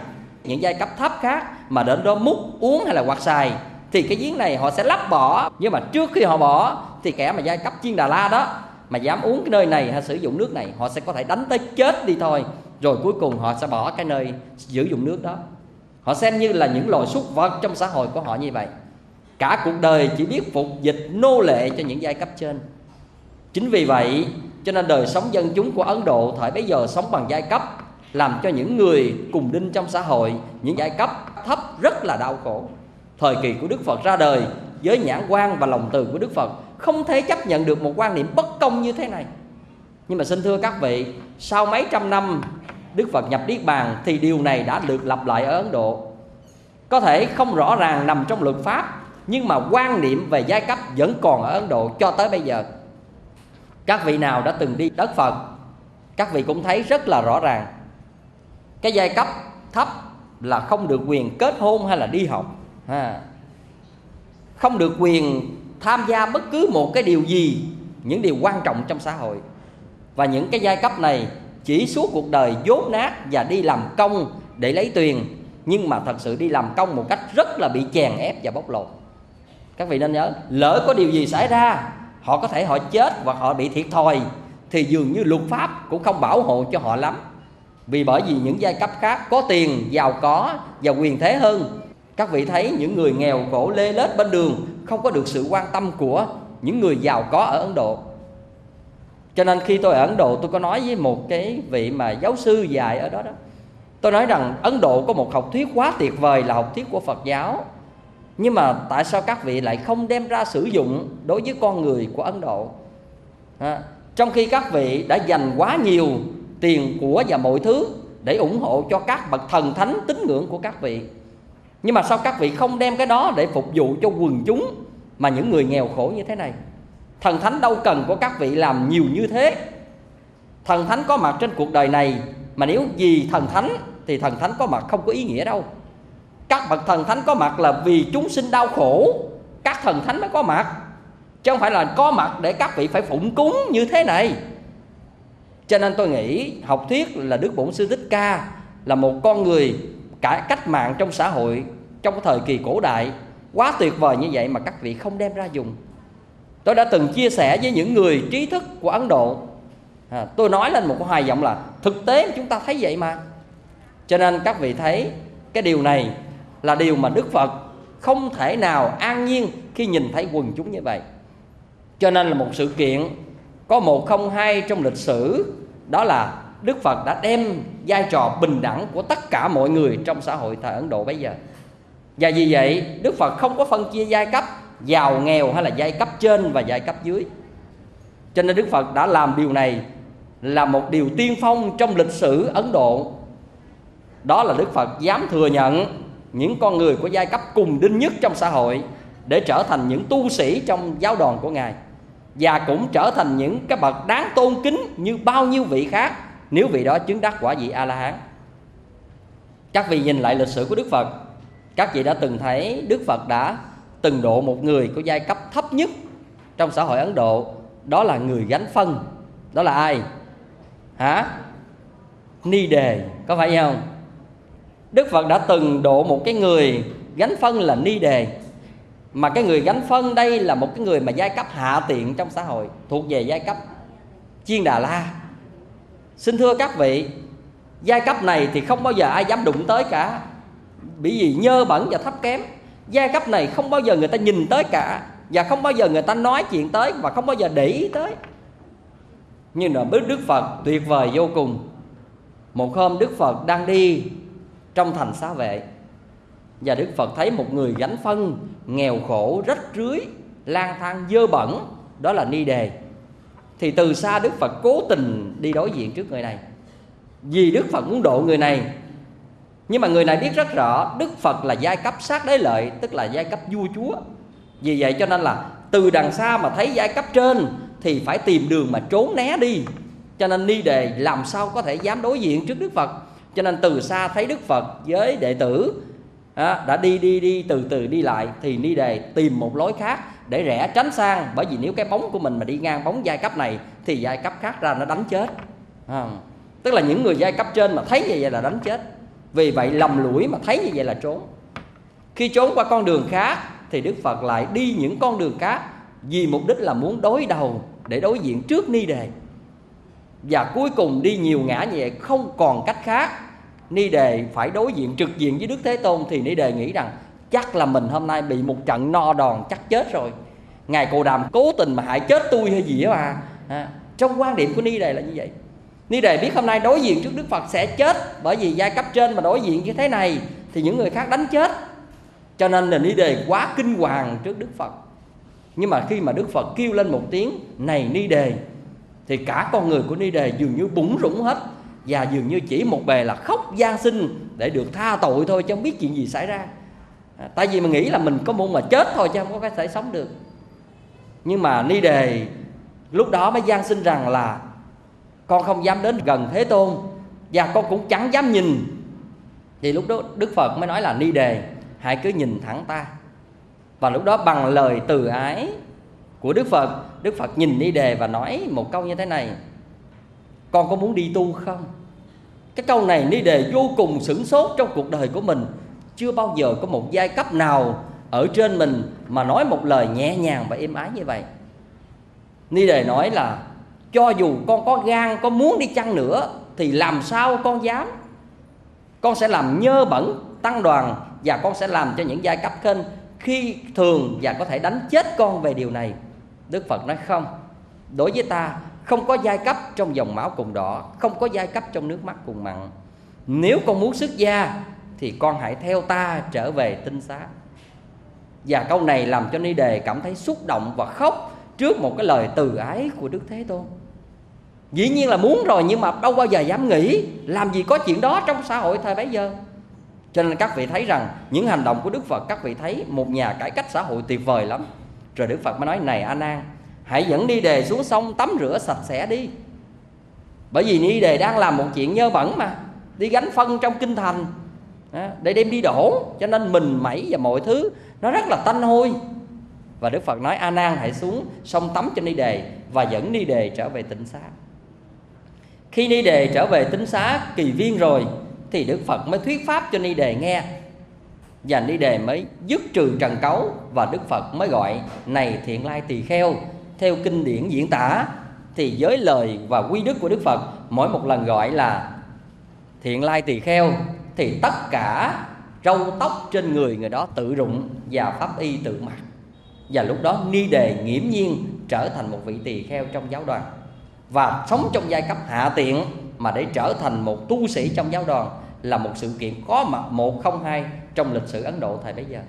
những giai cấp thấp khác mà đến đó múc uống hay là quạt xài thì cái giếng này họ sẽ lắp bỏ. Nhưng mà trước khi họ bỏ thì kẻ mà giai cấp chiên đà la đó mà dám uống cái nơi này hay sử dụng nước này, họ sẽ có thể đánh tới chết đi thôi. Rồi cuối cùng họ sẽ bỏ cái nơi sử dụng nước đó. Họ xem như là những loài súc vật trong xã hội của họ như vậy. Cả cuộc đời chỉ biết phục dịch nô lệ cho những giai cấp trên. Chính vì vậy, cho nên đời sống dân chúng của Ấn Độ thời bấy giờ sống bằng giai cấp, làm cho những người cùng đinh trong xã hội, những giai cấp thấp rất là đau khổ. Thời kỳ của Đức Phật ra đời với nhãn quan và lòng từ của Đức Phật không thể chấp nhận được một quan niệm bất công như thế này. Nhưng mà xin thưa các vị, sau mấy trăm năm Đức Phật nhập Niết Bàn thì điều này đã được lặp lại ở Ấn Độ. Có thể không rõ ràng nằm trong luật pháp, nhưng mà quan niệm về giai cấp vẫn còn ở ấn độ cho tới bây giờ. Các vị nào đã từng đi đất phật, các vị cũng thấy rất là rõ ràng. Cái giai cấp thấp là không được quyền kết hôn hay là đi học. Ha. không được quyền tham gia bất cứ một cái điều gì, những điều quan trọng trong xã hội. Và những cái giai cấp này chỉ suốt cuộc đời dốt nát và đi làm công để lấy tiền, nhưng mà thật sự đi làm công một cách rất là bị chèn ép và bóc lột. Các vị nên nhớ, lỡ có điều gì xảy ra, họ có thể họ chết hoặc họ bị thiệt thòi, thì dường như luật pháp cũng không bảo hộ cho họ lắm. Vì bởi vì những giai cấp khác có tiền, giàu có và quyền thế hơn, các vị thấy những người nghèo khổ lê lết bên đường không có được sự quan tâm của những người giàu có ở ấn độ. Cho nên khi tôi ở ấn độ tôi có nói với một cái vị mà giáo sư dạy ở đó đó. Tôi nói rằng ấn độ có một học thuyết quá tuyệt vời là học thuyết của phật giáo. Nhưng mà tại sao các vị lại không đem ra sử dụng đối với con người của ấn độ? À, trong khi các vị đã dành quá nhiều tiền của và mọi thứ để ủng hộ cho các bậc thần thánh tín ngưỡng của các vị nhưng mà sao các vị không đem cái đó để phục vụ cho quần chúng mà những người nghèo khổ như thế này? Thần thánh đâu cần của các vị làm nhiều như thế? Thần thánh có mặt trên cuộc đời này, mà nếu vì thần thánh thì thần thánh có mặt không có ý nghĩa đâu. Các bậc thần thánh có mặt là vì chúng sinh đau khổ. Các thần thánh mới có mặt, chứ không phải là có mặt để các vị phải phụng cúng như thế này. Cho nên tôi nghĩ học thuyết là đức bổn sư thích ca là một con người cả cách mạng trong xã hội trong cái thời kỳ cổ đại quá tuyệt vời như vậy mà các vị không đem ra dùng. Tôi đã từng chia sẻ với những người trí thức của ấn độ. À, tôi nói lên một cái giọng là thực tế chúng ta thấy vậy mà. Cho nên các vị thấy cái điều này là điều mà đức phật không thể nào an nhiên khi nhìn thấy quần chúng như vậy. Cho nên là một sự kiện có một không hai trong lịch sử đó là đức phật đã đem vai trò bình đẳng của tất cả mọi người trong xã hội thời ấn độ bây giờ và vì vậy, đức phật không có phân chia giai cấp, giàu, nghèo hay là giai cấp trên và giai cấp dưới. Cho nên đức phật đã làm điều này là một điều tiên phong trong lịch sử ấn độ. Đó là đức phật dám thừa nhận những con người của giai cấp cùng đinh nhất trong xã hội để trở thành những tu sĩ trong giáo đoàn của ngài. Và cũng trở thành những cái bậc đáng tôn kính như bao nhiêu vị khác, nếu vị đó chứng đắc quả vị a la hán các vị nhìn lại lịch sử của đức phật các vị đã từng thấy đức phật đã từng độ một người có giai cấp thấp nhất trong xã hội ấn độ. Đó là người gánh phân. Đó là ai? Hả? Ni đề. Có phải không? Đức phật đã từng độ một cái người gánh phân là ni đề. Mà cái người gánh phân đây là một cái người mà giai cấp hạ tiện trong xã hội, thuộc về giai cấp chiên đà la. Xin thưa các vị, giai cấp này thì không bao giờ ai dám đụng tới cả bị gì nhơ bẩn và thấp kém. Giai cấp này không bao giờ người ta nhìn tới cả và không bao giờ người ta nói chuyện tới và không bao giờ để ý tới. Nhưng là biết đức phật tuyệt vời vô cùng. Một hôm đức phật đang đi trong thành xá vệ và đức phật thấy một người gánh phân nghèo khổ, rách rưới, lang thang, dơ bẩn, đó là ni đề. Thì từ xa đức phật cố tình đi đối diện trước người này. Vì đức phật muốn độ người này nhưng mà người này biết rất rõ đức phật là giai cấp sát đế lợi tức là giai cấp vua chúa. Vì vậy cho nên là từ đằng xa mà thấy giai cấp trên thì phải tìm đường mà trốn né đi. Cho nên ni đề làm sao có thể dám đối diện trước đức phật. Cho nên từ xa thấy đức phật với đệ tử đã đi đi đi từ từ đi lại thì ni đề tìm một lối khác để rẽ tránh sang. Bởi vì nếu cái bóng của mình mà đi ngang bóng giai cấp này thì giai cấp khác ra nó đánh chết. À, tức là những người giai cấp trên mà thấy như vậy là đánh chết vì vậy lầm lũi mà thấy như vậy là trốn. Khi trốn qua con đường khác thì đức phật lại đi những con đường khác vì mục đích là muốn đối đầu để đối diện trước ni đề. Và cuối cùng đi nhiều ngã như vậy không còn cách khác. Ni đề phải đối diện trực diện với đức thế tôn thì ni đề nghĩ rằng chắc là mình hôm nay bị một trận no đòn chắc chết rồi. Ngài cồ đàm cố tình mà hại chết tôi hay gì đó mà à, trong quan điểm của ni đề là như vậy ni đề biết hôm nay đối diện trước đức phật sẽ chết bởi vì giai cấp trên mà đối diện như thế này thì những người khác đánh chết. Cho nên là ni đề quá kinh hoàng trước đức phật. Nhưng mà khi mà đức phật kêu lên một tiếng này ni đề thì cả con người của ni đề dường như bủng rủng hết và dường như chỉ một bề là khóc gian sinh để được tha tội thôi chứ không biết chuyện gì xảy ra. À, tại vì mình nghĩ là mình có muốn mà chết thôi chứ không có thể sống được. Nhưng mà ni đề lúc đó mới gian sinh rằng là con không dám đến gần thế tôn, và con cũng chẳng dám nhìn. Thì lúc đó đức phật mới nói là ni đề, hãy cứ nhìn thẳng ta. Và lúc đó bằng lời từ ái của đức phật đức phật nhìn ni đề và nói một câu như thế này. Con có muốn đi tu không? Cái câu này ni đề vô cùng sửng sốt trong cuộc đời của mình. Chưa bao giờ có một giai cấp nào ở trên mình mà nói một lời nhẹ nhàng và êm ái như vậy. Ni đề nói là cho dù con có gan, có muốn đi chăng nữa, thì làm sao con dám? Con sẽ làm nhơ bẩn tăng đoàn và con sẽ làm cho những giai cấp kênh khi thường và có thể đánh chết con về điều này. Đức phật nói không. Đối với ta, không có giai cấp trong dòng máu cùng đỏ, không có giai cấp trong nước mắt cùng mặn. Nếu con muốn xuất gia, thì con hãy theo ta trở về tinh xá. Và câu này làm cho ni đề cảm thấy xúc động và khóc trước một cái lời từ ái của đức thế tôn. Dĩ nhiên là muốn rồi nhưng mà đâu bao giờ dám nghĩ làm gì có chuyện đó trong xã hội thời bấy giờ. Cho nên các vị thấy rằng những hành động của đức phật, các vị thấy một nhà cải cách xã hội tuyệt vời lắm. Rồi đức phật mới nói, này a nan, hãy dẫn đi đề xuống sông tắm rửa sạch sẽ đi. Bởi vì ni đề đang làm một chuyện nhơ bẩn mà, đi gánh phân trong kinh thành à, để đem đi đổ. Cho nên mình, mẩy và mọi thứ, nó rất là tanh hôi và đức phật nói, a nan, hãy xuống sông tắm cho ni đề và dẫn ni đề trở về tịnh xá. Khi ni đề trở về tịnh xá kỳ viên rồi, thì đức phật mới thuyết pháp cho ni đề nghe. Và ni đề mới dứt trừ trần cấu và đức phật mới gọi, này thiện lai tỳ kheo, theo kinh điển diễn tả, thì giới lời và quy đức của đức phật, mỗi một lần gọi là thiện lai tỳ kheo, thì tất cả râu tóc trên người người đó tự rụng và pháp y tự mặc và lúc đó ni đề nghiễm nhiên trở thành một vị tỳ kheo trong giáo đoàn. Và sống trong giai cấp hạ tiện mà để trở thành một tu sĩ trong giáo đoàn là một sự kiện có mặt một không hai trong lịch sử Ấn Độ thời bấy giờ.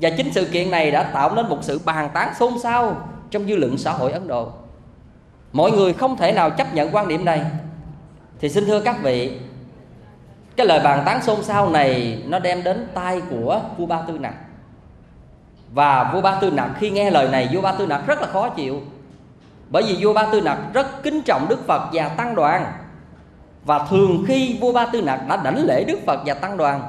Và chính sự kiện này đã tạo nên một sự bàn tán xôn xao trong dư luận xã hội Ấn Độ. Mọi người không thể nào chấp nhận quan điểm này. Thì xin thưa các vị, cái lời bàn tán xôn xao này nó đem đến tai của vua ba tư nặng và vua ba tư nặc, khi nghe lời này, vua ba tư nặc rất là khó chịu. Bởi vì vua ba tư nặc rất kính trọng đức phật và tăng đoàn. Và thường khi vua ba tư nặc đã đảnh lễ đức phật và tăng đoàn,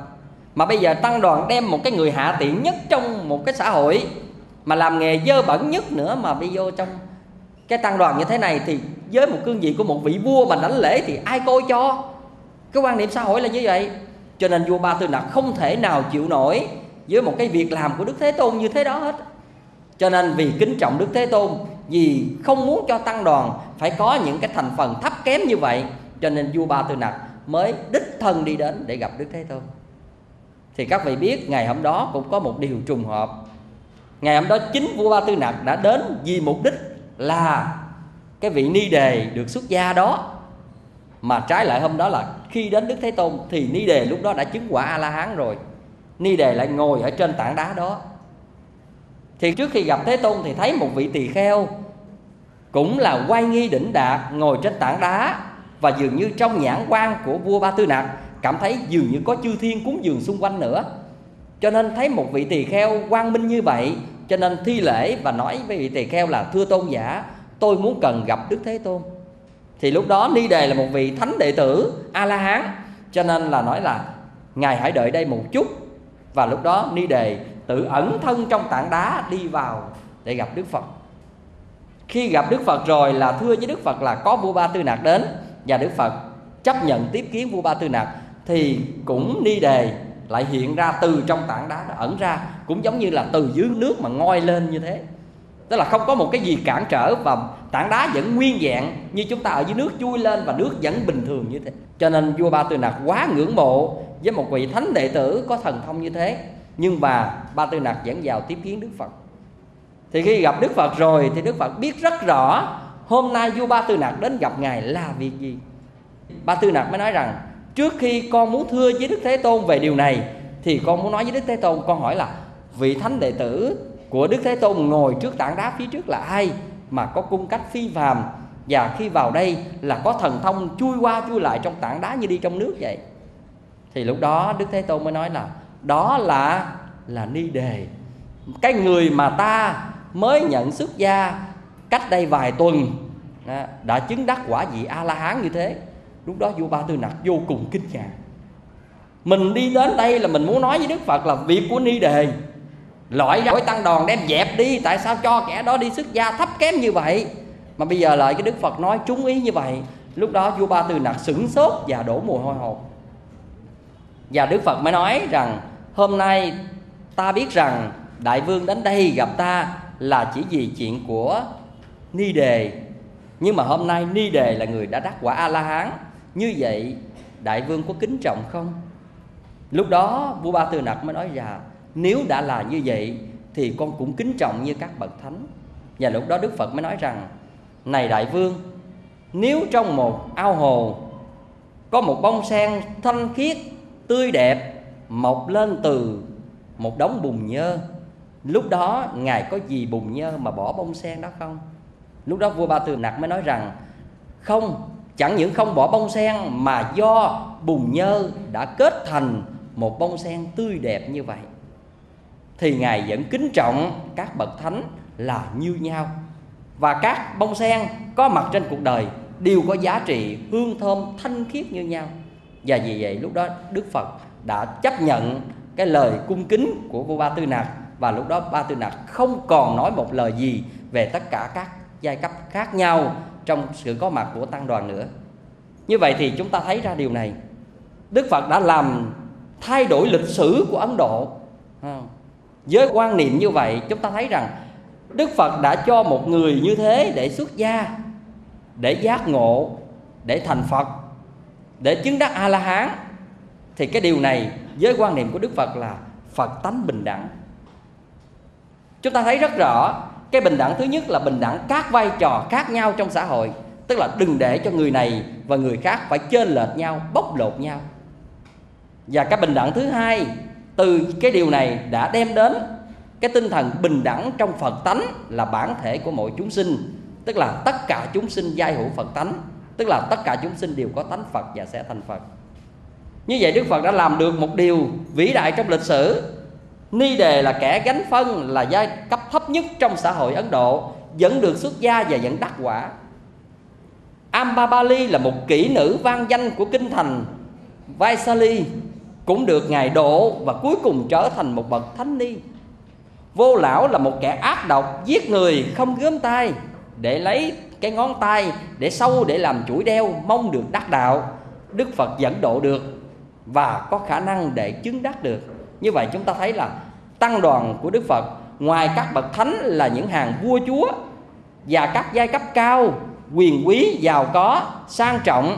mà bây giờ tăng đoàn đem một cái người hạ tiện nhất trong một cái xã hội, mà làm nghề dơ bẩn nhất nữa mà đi vô trong cái tăng đoàn như thế này, thì với một cương vị của một vị vua mà đảnh lễ thì ai coi cho? Cái quan niệm xã hội là như vậy. Cho nên vua ba tư nặc không thể nào chịu nổi với một cái việc làm của đức thế tôn như thế đó hết. Cho nên vì kính trọng đức thế tôn, vì không muốn cho tăng đoàn phải có những cái thành phần thấp kém như vậy, cho nên vua ba tư nặc mới đích thân đi đến để gặp đức thế tôn. Thì các vị biết, ngày hôm đó cũng có một điều trùng hợp. Ngày hôm đó chính vua ba tư nặc đã đến vì mục đích là cái vị ni đề được xuất gia đó. Mà trái lại hôm đó là khi đến đức thế tôn thì ni đề lúc đó đã chứng quả a la hán rồi ni đề lại ngồi ở trên tảng đá đó. Thì trước khi gặp thế tôn thì thấy một vị tỳ kheo cũng là quay nghi đỉnh đạt ngồi trên tảng đá và dường như trong nhãn quan của vua ba tư nặc cảm thấy dường như có chư thiên cúng dường xung quanh nữa. Cho nên thấy một vị tỳ kheo quang minh như vậy, cho nên thi lễ và nói với vị tỳ kheo là, thưa tôn giả, tôi muốn cần gặp đức thế tôn. Thì lúc đó ni đề là một vị thánh đệ tử a la hán, cho nên là nói là, ngài hãy đợi đây một chút và lúc đó ni đề tự ẩn thân trong tảng đá đi vào để gặp đức phật. Khi gặp đức phật rồi là thưa với đức phật là có vua ba tư nặc đến. Và đức phật chấp nhận tiếp kiến vua ba tư nặc thì cũng ni đề lại hiện ra từ trong tảng đá đó ẩn ra. Cũng giống như là từ dưới nước mà ngoi lên như thế tức là không có một cái gì cản trở và tảng đá vẫn nguyên dạng như chúng ta ở dưới nước chui lên và nước vẫn bình thường như thế. Cho nên vua ba tư nặc quá ngưỡng mộ với một vị thánh đệ tử có thần thông như thế. Nhưng mà ba tư nặc vẫn vào tiếp kiến đức phật. Thì khi gặp đức phật rồi thì đức phật biết rất rõ hôm nay vua ba tư nặc đến gặp ngài là việc gì. Ba tư nặc mới nói rằng, trước khi con muốn thưa với đức thế tôn về điều này, thì con muốn nói với đức thế tôn con hỏi là, vị thánh đệ tử của đức thế tôn ngồi trước tảng đá phía trước là ai mà có cung cách phi phàm? Và khi vào đây là có thần thông chui qua chui lại trong tảng đá như đi trong nước vậy? Thì lúc đó đức thế tôn mới nói là, đó là là ni đề. Cái người mà ta mới nhận xuất gia cách đây vài tuần à, đã chứng đắc quả vị a la hán như thế. Lúc đó vua ba tư nặc vô cùng kinh ngạc. Mình đi đến đây là mình muốn nói với đức phật là việc của ni đề loại ra tăng đoàn đem dẹp đi. Tại sao cho kẻ đó đi xuất gia thấp kém như vậy? Mà bây giờ lại cái đức phật nói trúng ý như vậy, lúc đó vua ba tư nặc sửng sốt và đổ mồ hôi hột. Và đức phật mới nói rằng, hôm nay ta biết rằng đại vương đến đây gặp ta là chỉ vì chuyện của ni đề. Nhưng mà hôm nay ni đề là người đã đắc quả a la hán như vậy đại vương có kính trọng không? Lúc đó vua ba tư nặc mới nói rằng nếu đã là như vậy, thì con cũng kính trọng như các bậc thánh. Và lúc đó đức phật mới nói rằng, này đại vương, nếu trong một ao hồ có một bông sen thanh khiết, tươi đẹp, mọc lên từ một đống bùn nhơ, lúc đó ngài có gì bùn nhơ mà bỏ bông sen đó không? Lúc đó vua ba tư nặc mới nói rằng, không, chẳng những không bỏ bông sen mà do bùn nhơ đã kết thành một bông sen tươi đẹp như vậy thì ngài vẫn kính trọng các bậc thánh là như nhau. Và các bông sen có mặt trên cuộc đời đều có giá trị hương thơm thanh khiết như nhau. Và vì vậy lúc đó đức phật đã chấp nhận cái lời cung kính của vua ba tư nặc và lúc đó ba tư nặc không còn nói một lời gì về tất cả các giai cấp khác nhau trong sự có mặt của tăng đoàn nữa. Như vậy thì chúng ta thấy ra điều này. Đức phật đã làm thay đổi lịch sử của ấn độ với quan niệm như vậy, chúng ta thấy rằng đức phật đã cho một người như thế để xuất gia, để giác ngộ, để thành phật, để chứng đắc a la hán thì cái điều này với quan niệm của đức phật là phật tánh bình đẳng. Chúng ta thấy rất rõ, cái bình đẳng thứ nhất là bình đẳng các vai trò khác nhau trong xã hội. Tức là đừng để cho người này và người khác phải chênh lệch nhau, bóc lột nhau. Và cái bình đẳng thứ hai từ cái điều này đã đem đến cái tinh thần bình đẳng trong phật tánh là bản thể của mọi chúng sinh. Tức là tất cả chúng sinh giai hữu phật tánh, tức là tất cả chúng sinh đều có tánh phật và sẽ thành phật. Như vậy đức phật đã làm được một điều vĩ đại trong lịch sử. Ni đề là kẻ gánh phân, là giai cấp thấp nhất trong xã hội ấn độ, vẫn được xuất gia và vẫn đắc quả. Ambabali là một kỹ nữ vang danh của kinh thành Vaisali cũng được ngài độ và cuối cùng trở thành một bậc thánh ni. Vô lão là một kẻ ác độc, giết người, không gớm tay, để lấy cái ngón tay để sâu để làm chuỗi đeo, mong được đắc đạo. Đức Phật dẫn độ được và có khả năng để chứng đắc được. Như vậy chúng ta thấy là tăng đoàn của Đức Phật, ngoài các bậc thánh là những hàng vua chúa và các giai cấp cao, quyền quý, giàu có, sang trọng,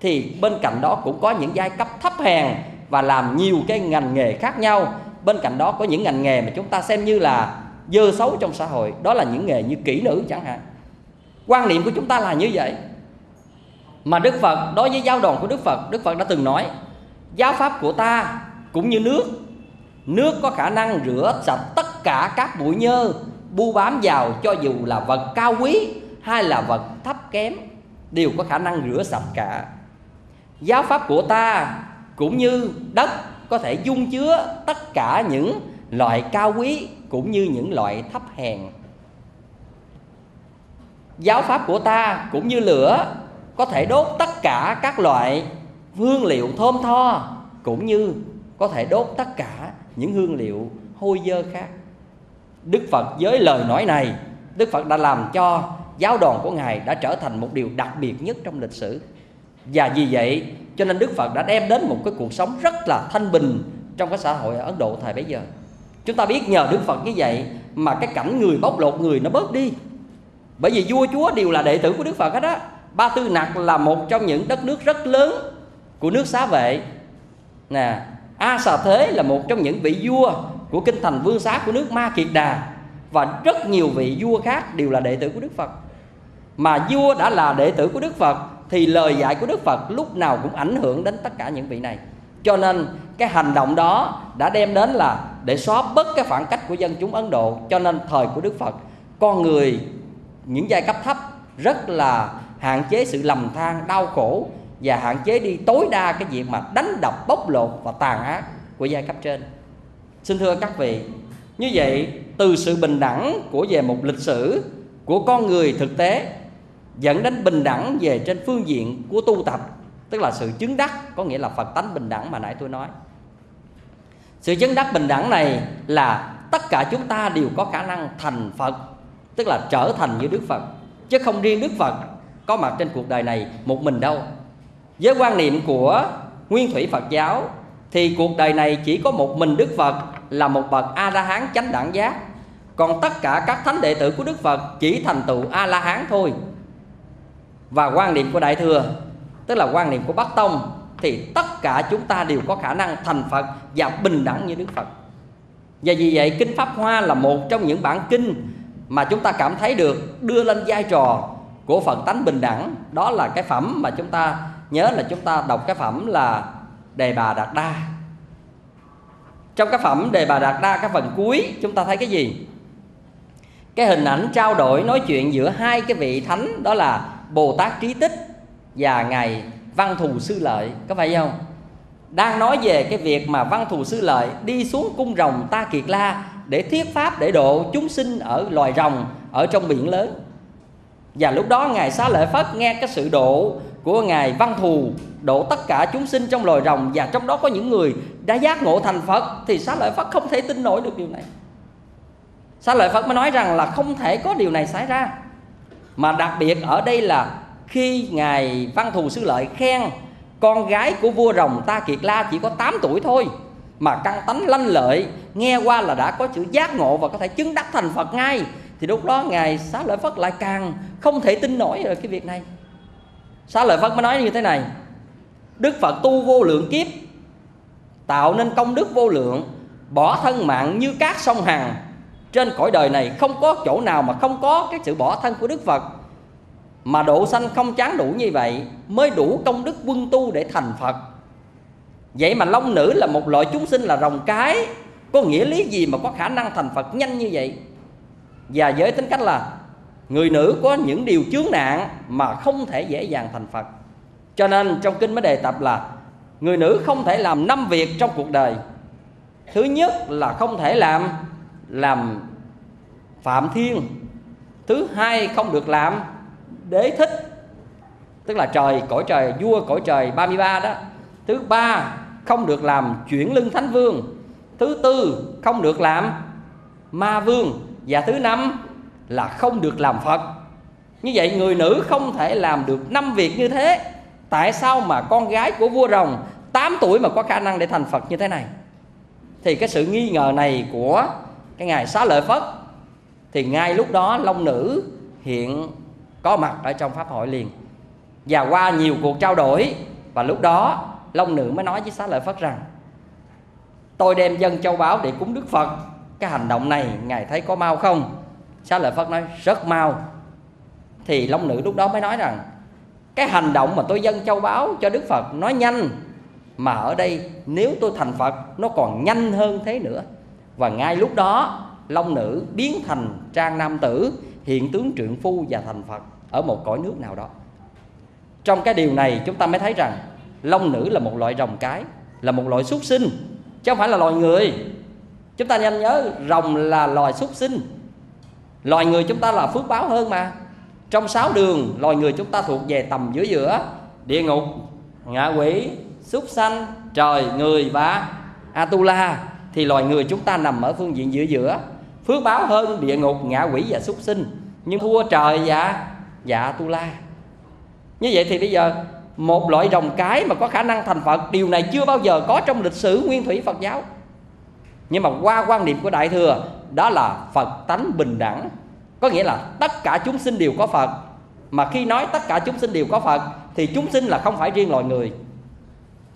thì bên cạnh đó cũng có những giai cấp thấp hèn và làm nhiều cái ngành nghề khác nhau. Bên cạnh đó, có những ngành nghề mà chúng ta xem như là dơ xấu trong xã hội, đó là những nghề như kỹ nữ chẳng hạn. Quan niệm của chúng ta là như vậy. Mà đức phật, đối với giáo đoàn của đức phật đức phật đã từng nói, giáo pháp của ta cũng như nước nước có khả năng rửa sạch tất cả các bụi nhơ, bu bám vào cho dù là vật cao quý hay là vật thấp kém, đều có khả năng rửa sạch cả. Giáo pháp của ta cũng như đất có thể dung chứa tất cả những loại cao quý cũng như những loại thấp hèn. Giáo pháp của ta cũng như lửa có thể đốt tất cả các loại hương liệu thơm tho, cũng như có thể đốt tất cả những hương liệu hôi dơ khác. Đức phật với lời nói này, đức phật đã làm cho giáo đoàn của ngài đã trở thành một điều đặc biệt nhất trong lịch sử. Và vì vậy cho nên đức phật đã đem đến một cái cuộc sống rất là thanh bình trong cái xã hội ở ấn độ thời bấy giờ. Chúng ta biết nhờ đức phật như vậy mà cái cảnh người bóc lột người nó bớt đi. Bởi vì vua chúa đều là đệ tử của đức phật hết á. Ba tư nặc là một trong những đất nước rất lớn của nước xá vệ. Nè, a xà thế là một trong những vị vua của kinh thành vương xá của nước ma kiệt đà. Và rất nhiều vị vua khác đều là đệ tử của đức phật. Mà vua đã là đệ tử của đức phật thì lời dạy của đức phật lúc nào cũng ảnh hưởng đến tất cả những vị này. Cho nên, cái hành động đó đã đem đến là để xóa bớt cái khoảng cách của dân chúng ấn độ. Cho nên thời của đức phật, con người, những giai cấp thấp rất là hạn chế sự lầm than, đau khổ và hạn chế đi tối đa cái việc mà đánh đập, bóc lột và tàn ác của giai cấp trên. Xin thưa các vị, như vậy từ sự bình đẳng của về một lịch sử của con người thực tế dẫn đến bình đẳng về trên phương diện của tu tập, tức là sự chứng đắc, có nghĩa là phật tánh bình đẳng mà nãy tôi nói. Sự chứng đắc bình đẳng này là tất cả chúng ta đều có khả năng thành phật, tức là trở thành như đức phật. Chứ không riêng đức phật có mặt trên cuộc đời này một mình đâu. Với quan niệm của nguyên thủy phật giáo thì cuộc đời này chỉ có một mình đức phật là một bậc a la hán chánh đẳng giác. Còn tất cả các thánh đệ tử của đức phật chỉ thành tựu a la hán thôi và quan niệm của đại thừa, tức là quan niệm của bắc tông, thì tất cả chúng ta đều có khả năng thành phật và bình đẳng như đức phật. Và vì vậy, kinh pháp hoa là một trong những bản kinh mà chúng ta cảm thấy được đưa lên vai trò của phật tánh bình đẳng. Đó là cái phẩm mà chúng ta nhớ là chúng ta đọc cái phẩm là đề bà đạt đa. Trong cái phẩm đề bà đạt đa, cái phần cuối, chúng ta thấy cái gì? Cái hình ảnh trao đổi, nói chuyện giữa hai cái vị thánh, đó là bồ tát trí tích và ngài văn thù sư lợi, có phải không? Đang nói về cái việc mà văn thù sư lợi đi xuống cung rồng ta kiệt la để thiết pháp để độ chúng sinh ở loài rồng ở trong biển lớn. Và lúc đó ngài xá lợi phất nghe cái sự độ của ngài văn thù, độ tất cả chúng sinh trong loài rồng và trong đó có những người đã giác ngộ thành phật thì xá lợi phất không thể tin nổi được điều này. Xá lợi Phật mới nói rằng là không thể có điều này xảy ra mà đặc biệt ở đây là khi ngài văn thù sư lợi khen con gái của vua rồng ta kiệt la chỉ có 8 tuổi thôi, mà căn tánh lanh lợi, nghe qua là đã có sự giác ngộ và có thể chứng đắc thành phật ngay, thì lúc đó ngài xá lợi phất lại càng không thể tin nổi rồi cái việc này. Xá lợi phất mới nói như thế này, đức phật tu vô lượng kiếp, tạo nên công đức vô lượng, bỏ thân mạng như các sông hằng trên cõi đời này không có chỗ nào mà không có cái sự bỏ thân của đức phật. Mà độ sanh không chán đủ như vậy, mới đủ công đức quân tu để thành phật. Vậy mà long nữ là một loại chúng sinh là rồng cái. Có nghĩa lý gì mà có khả năng thành phật nhanh như vậy? Và với tính cách là, người nữ có những điều chướng nạn mà không thể dễ dàng thành phật. Cho nên trong kinh mới đề tập là, người nữ không thể làm năm việc trong cuộc đời. Thứ nhất là không thể làm làm phạm thiên, thứ hai không được làm, đế thích, tức là trời, cõi trời, vua cõi trời 33 đó. Thứ ba không được làm chuyển lưng thánh vương. Thứ tư không được làm ma vương. Và thứ năm là không được làm phật. Như vậy người nữ không thể làm được năm việc như thế. Tại sao mà con gái của vua rồng 8 tuổi mà có khả năng để thành phật như thế này? Thì cái sự nghi ngờ này của cái ngài xá lợi phất thì ngay lúc đó long nữ hiện có mặt ở trong pháp hội liền. Và qua nhiều cuộc trao đổi, và lúc đó long nữ mới nói với xá lợi phất rằng, tôi đem dân châu báu để cúng đức phật. Cái hành động này ngài thấy có mau không? Xá lợi phất nói, rất mau. Thì long nữ lúc đó mới nói rằng, cái hành động mà tôi dân châu báu cho đức phật nó nhanh, mà ở đây nếu tôi thành phật nó còn nhanh hơn thế nữa. Và ngay lúc đó long nữ biến thành trang nam tử, hiện tướng trượng phu và thành phật ở một cõi nước nào đó. Trong cái điều này chúng ta mới thấy rằng long nữ là một loại rồng cái, là một loại súc sinh, chứ không phải là loài người. Chúng ta nhanh nhớ rồng là loài súc sinh. Loài người chúng ta là phước báo hơn mà. Trong sáu đường, loài người chúng ta thuộc về tầm giữa giữa, địa ngục, ngạ quỷ, súc sanh, trời, người và atula. Thì loài người chúng ta nằm ở phương diện giữa giữa phước báo hơn địa ngục, ngạ quỷ và súc sinh. Nhưng thua trời và dạ tu la. Như vậy thì bây giờ, một loại rồng cái mà có khả năng thành phật, điều này chưa bao giờ có trong lịch sử nguyên thủy phật giáo. Nhưng mà qua quan niệm của đại thừa, đó là phật tánh bình đẳng. Có nghĩa là tất cả chúng sinh đều có phật. Mà khi nói tất cả chúng sinh đều có phật, thì chúng sinh là không phải riêng loài người.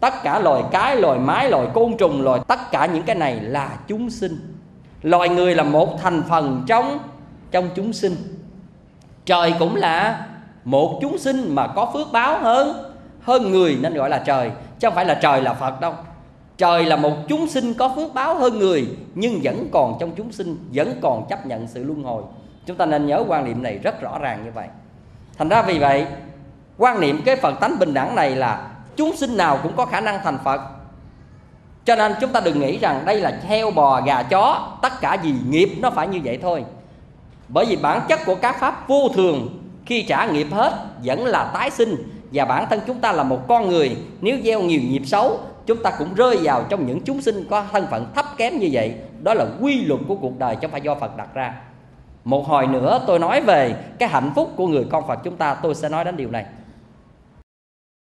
Tất cả loài cái, loài mái, loài côn trùng, loài tất cả những cái này là chúng sinh loài người là một thành phần trong trong chúng sinh. Trời cũng là một chúng sinh mà có phước báo hơn hơn người nên gọi là trời, chứ không phải là trời là phật đâu. Trời là một chúng sinh có phước báo hơn người, nhưng vẫn còn trong chúng sinh, vẫn còn chấp nhận sự luân hồi. Chúng ta nên nhớ quan niệm này rất rõ ràng như vậy. Thành ra vì vậy, quan niệm cái phật tánh bình đẳng này là chúng sinh nào cũng có khả năng thành phật cho nên chúng ta đừng nghĩ rằng đây là heo bò, gà chó, tất cả gì nghiệp nó phải như vậy thôi. Bởi vì bản chất của các pháp vô thường, khi trả nghiệp hết, vẫn là tái sinh. Và bản thân chúng ta là một con người, nếu gieo nhiều nghiệp xấu, chúng ta cũng rơi vào trong những chúng sinh có thân phận thấp kém như vậy. Đó là quy luật của cuộc đời, chứ không phải do phật đặt ra. Một hồi nữa tôi nói về cái hạnh phúc của người con phật chúng ta, tôi sẽ nói đến điều này.